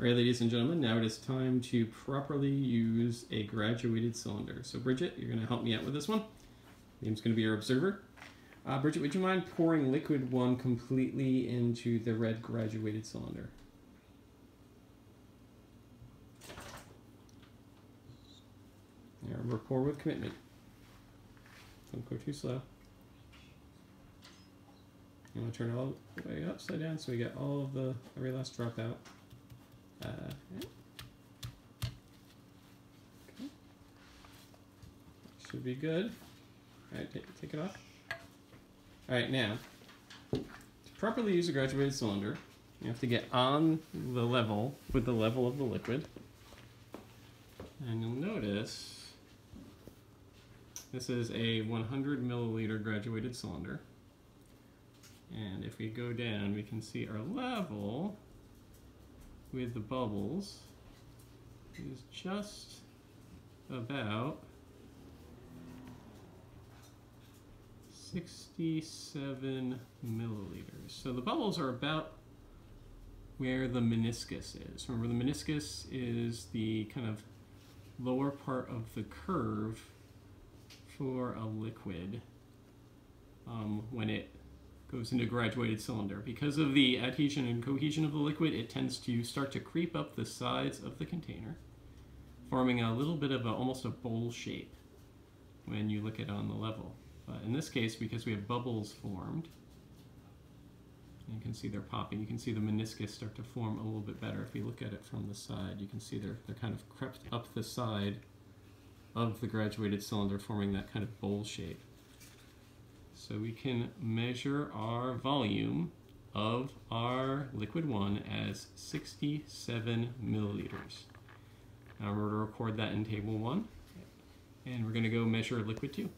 Alright, ladies and gentlemen, now it is time to properly use a graduated cylinder. So Bridget, you're going to help me out with this one. Name's going to be our observer. Uh, Bridget, would you mind pouring liquid one completely into the red graduated cylinder? Yeah, remember, pour with commitment. Don't go too slow. You want to turn it all the way upside down so we get all of the every last drop out. Uh, okay. Should be good. Alright, take, take it off. Alright, now, to properly use a graduated cylinder, you have to get on the level with the level of the liquid. And you'll notice this is a 100 milliliter graduated cylinder. And if we go down, we can see our level with the bubbles is just about 67 milliliters. So the bubbles are about where the meniscus is. Remember the meniscus is the kind of lower part of the curve for a liquid um, when it goes into graduated cylinder. Because of the adhesion and cohesion of the liquid, it tends to start to creep up the sides of the container, forming a little bit of a, almost a bowl shape when you look at it on the level. But in this case, because we have bubbles formed, you can see they're popping. You can see the meniscus start to form a little bit better. If you look at it from the side, you can see they're, they're kind of crept up the side of the graduated cylinder, forming that kind of bowl shape. So we can measure our volume of our liquid one as 67 milliliters. Now we're going to record that in table one, and we're going to go measure liquid two.